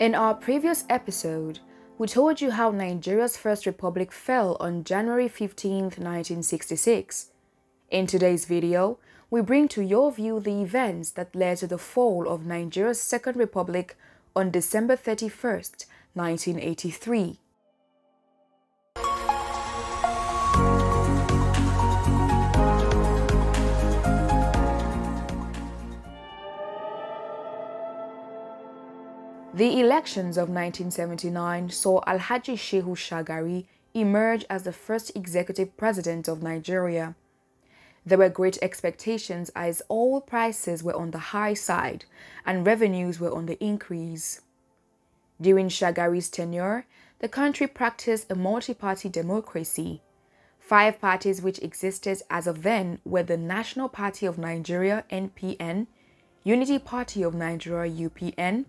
In our previous episode, we told you how Nigeria's first republic fell on January 15, 1966. In today's video, we bring to your view the events that led to the fall of Nigeria's second republic on December 31, 1983. The elections of 1979 saw Alhaji Shehu Shagari emerge as the first executive president of Nigeria. There were great expectations as oil prices were on the high side and revenues were on the increase. During Shagari's tenure, the country practiced a multi-party democracy. Five parties which existed as of then were the National Party of Nigeria NPN, Unity Party of Nigeria UPN,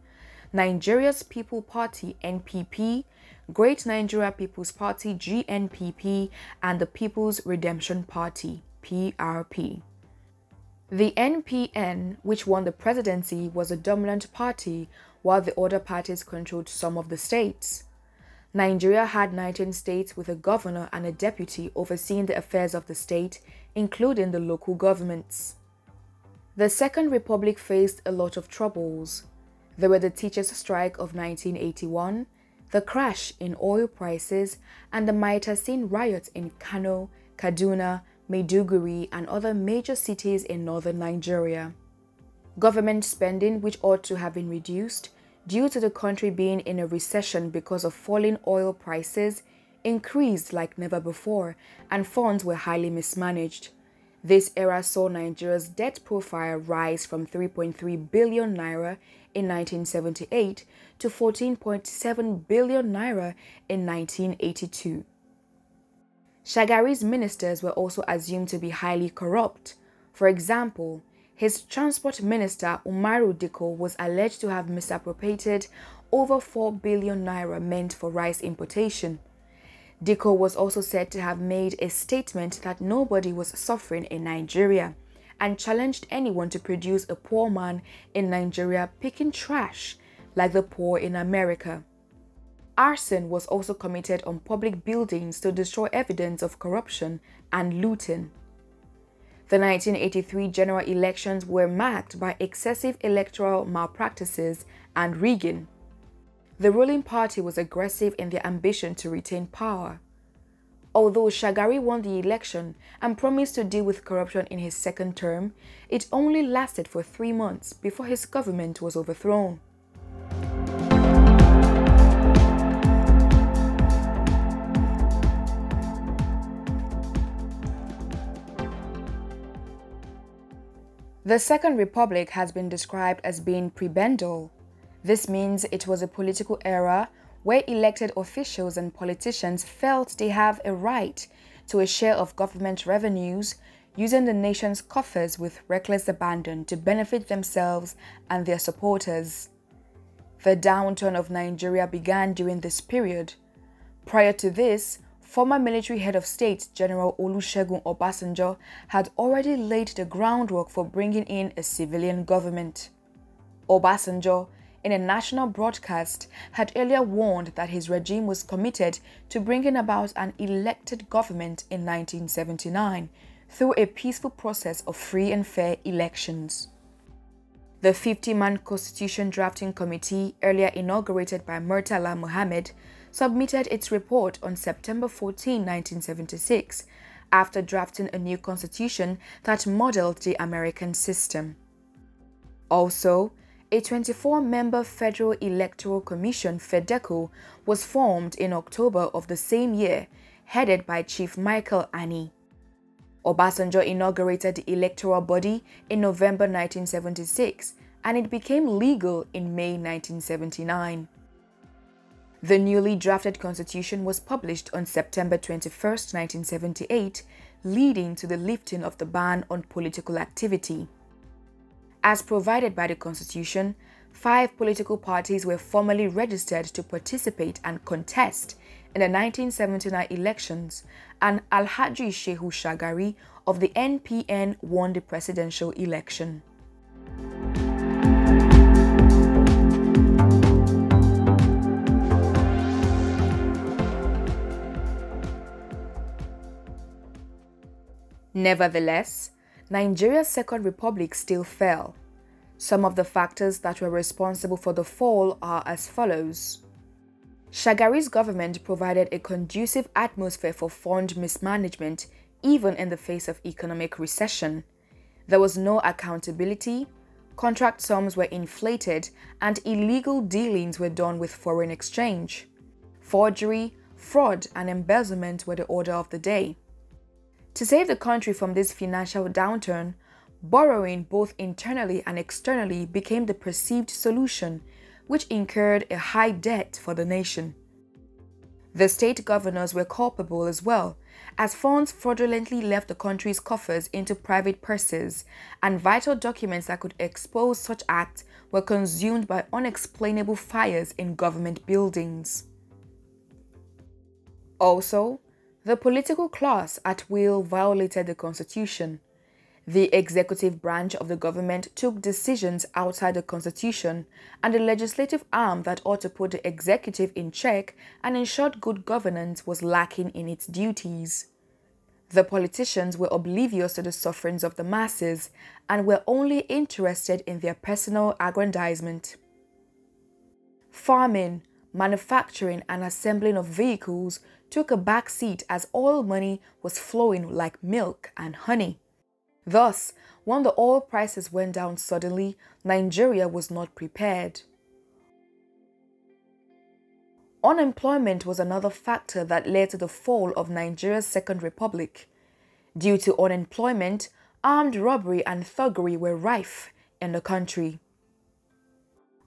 Nigeria's People Party NPP, Great Nigeria People's Party GNPP, and the People's Redemption Party PRP. The NPN, which won the presidency, was a dominant party while the other parties controlled some of the states. Nigeria had 19 states with a governor and a deputy overseeing the affairs of the state, including the local governments. The Second Republic faced a lot of troubles. There were the teachers' strike of 1981, the crash in oil prices, and the Maitatsine riots in Kano, Kaduna, Maiduguri, and other major cities in northern Nigeria. Government spending, which ought to have been reduced due to the country being in a recession because of falling oil prices, increased like never before, and funds were highly mismanaged. This era saw Nigeria's debt profile rise from 3.3 billion naira in 1978 to 14.7 billion naira in 1982. Shagari's ministers were also assumed to be highly corrupt. For example, his transport minister Umaru Dikko was alleged to have misappropriated over 4 billion naira meant for rice importation. Dikko was also said to have made a statement that nobody was suffering in Nigeria and challenged anyone to produce a poor man in Nigeria picking trash like the poor in America. Arson was also committed on public buildings to destroy evidence of corruption and looting. The 1983 general elections were marked by excessive electoral malpractices and rigging. The ruling party was aggressive in their ambition to retain power. Although Shagari won the election and promised to deal with corruption in his second term, it only lasted for three months before his government was overthrown. The Second Republic has been described as being prebendal, this means it was a political era where elected officials and politicians felt they have a right to a share of government revenues, using the nation's coffers with reckless abandon to benefit themselves and their supporters. The downturn of Nigeria began during this period. Prior to this, former military head of state General Olusegun Obasanjo had already laid the groundwork for bringing in a civilian government. Obasanjo in a national broadcast, had earlier warned that his regime was committed to bringing about an elected government in 1979 through a peaceful process of free and fair elections. The 50 man Constitution Drafting Committee, earlier inaugurated by Murtala Muhammad, submitted its report on September 14, 1976, after drafting a new constitution that modeled the American system. Also, a 24-member Federal Electoral Commission FEDECO was formed in October of the same year, headed by Chief Michael Ani. Obasanjo inaugurated the electoral body in November 1976 and it became legal in May 1979. The newly drafted constitution was published on September 21, 1978, leading to the lifting of the ban on political activity. As provided by the Constitution, five political parties were formally registered to participate and contest in the 1979 elections, and Alhaji Shehu Shagari of the NPN won the presidential election. Nevertheless, Nigeria's Second Republic still fell. Some of the factors that were responsible for the fall are as follows. Shagari's government provided a conducive atmosphere for fund mismanagement even in the face of economic recession. There was no accountability, contract sums were inflated, and illegal dealings were done with foreign exchange. Forgery, fraud, and embezzlement were the order of the day. To save the country from this financial downturn, borrowing both internally and externally became the perceived solution, which incurred a high debt for the nation. The state governors were culpable as well, as funds fraudulently left the country's coffers into private purses, and vital documents that could expose such acts were consumed by unexplainable fires in government buildings. Also, the political class at will violated the constitution. The executive branch of the government took decisions outside the constitution, and the legislative arm that ought to put the executive in check and ensured good governance was lacking in its duties. The politicians were oblivious to the sufferings of the masses and were only interested in their personal aggrandizement. Farming, manufacturing, and assembling of vehicles took a back seat as oil money was flowing like milk and honey. Thus, when the oil prices went down suddenly, Nigeria was not prepared. Unemployment was another factor that led to the fall of Nigeria's Second Republic. Due to unemployment, armed robbery and thuggery were rife in the country.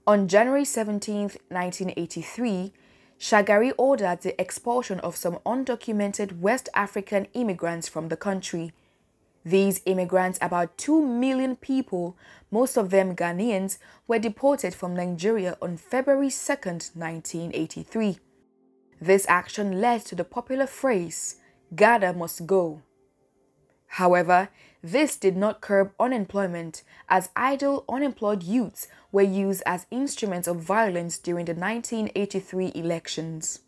On January 17, 1983, Shagari ordered the expulsion of some undocumented West African immigrants from the country. These immigrants, about 2 million people, most of them Ghanaians, were deported from Nigeria on February 2, 1983. This action led to the popular phrase, Ghana must go. However, this did not curb unemployment, as idle, unemployed youths were used as instruments of violence during the 1983 elections.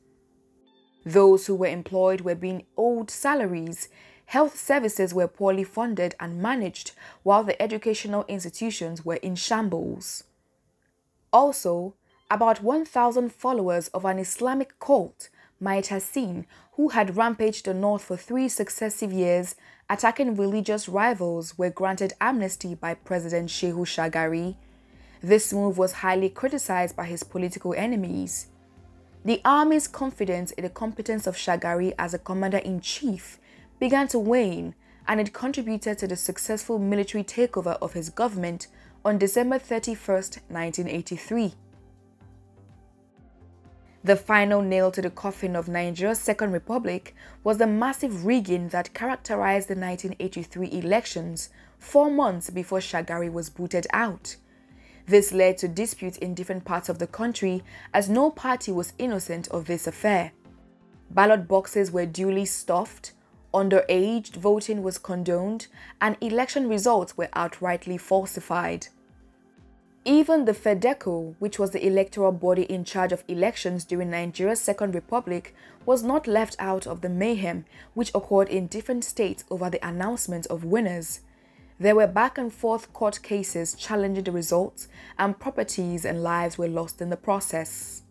Those who were employed were being owed salaries health services were poorly funded and managed, while the educational institutions were in shambles. Also, about 1,000 followers of an Islamic cult, Maitatsine, who had rampaged the north for three successive years, attacking religious rivals, were granted amnesty by President Shehu Shagari. This move was highly criticized by his political enemies. The army's confidence in the competence of Shagari as a commander-in-chief began to wane and it contributed to the successful military takeover of his government on December 31, 1983. The final nail to the coffin of Nigeria's Second Republic was the massive rigging that characterized the 1983 elections four months before Shagari was booted out. This led to disputes in different parts of the country as no party was innocent of this affair. Ballot boxes were duly stuffed, underage voting was condoned, and election results were outrightly falsified. Even the FEDECO, which was the electoral body in charge of elections during Nigeria's Second Republic, was not left out of the mayhem which occurred in different states over the announcement of winners. There were back and forth court cases challenging the results, and properties and lives were lost in the process.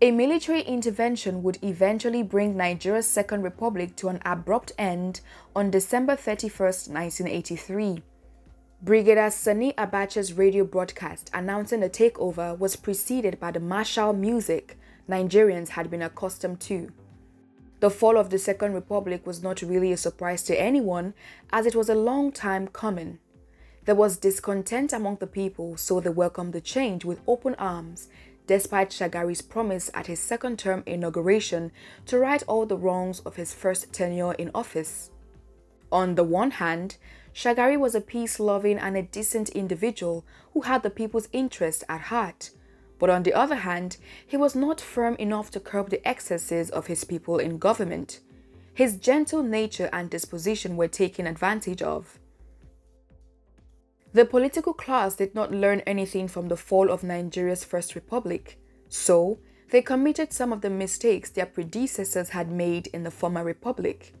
A military intervention would eventually bring Nigeria's Second Republic to an abrupt end on December 31, 1983. Brigadier Sani Abacha's radio broadcast announcing the takeover was preceded by the martial music Nigerians had been accustomed to. The fall of the Second Republic was not really a surprise to anyone, as it was a long time coming. There was discontent among the people, so they welcomed the change with open arms despite Shagari's promise at his second term inauguration to right all the wrongs of his first tenure in office. On the one hand, Shagari was a peace-loving and a decent individual who had the people's interest at heart. But on the other hand, he was not firm enough to curb the excesses of his people in government. His gentle nature and disposition were taken advantage of. The political class did not learn anything from the fall of Nigeria's First Republic, so they committed some of the mistakes their predecessors had made in the former republic.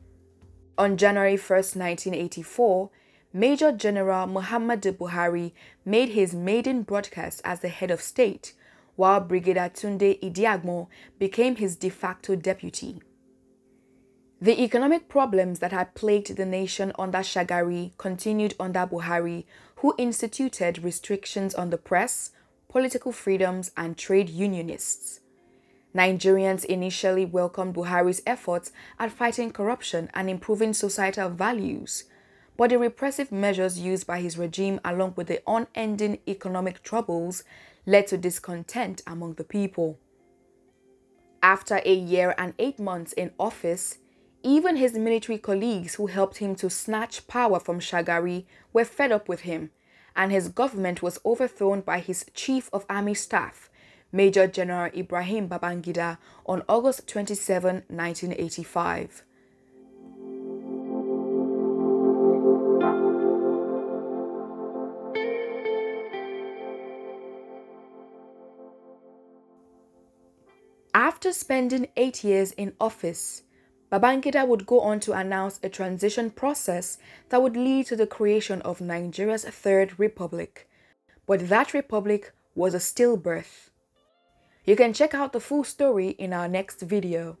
On January 1, 1984, Major General Muhammadu Buhari made his maiden broadcast as the head of state, while Brigadier Tunde Idiagbon became his de facto deputy. The economic problems that had plagued the nation under Shagari continued under Buhari, who instituted restrictions on the press, political freedoms, and trade unionists. Nigerians initially welcomed Buhari's efforts at fighting corruption and improving societal values, but the repressive measures used by his regime along with the unending economic troubles led to discontent among the people. After a year and eight months in office, even his military colleagues who helped him to snatch power from Shagari were fed up with him, and his government was overthrown by his chief of army staff, Major General Ibrahim Babangida, on August 27, 1985. After spending eight years in office, Babangida would go on to announce a transition process that would lead to the creation of Nigeria's Third Republic. But that republic was a stillbirth. You can check out the full story in our next video.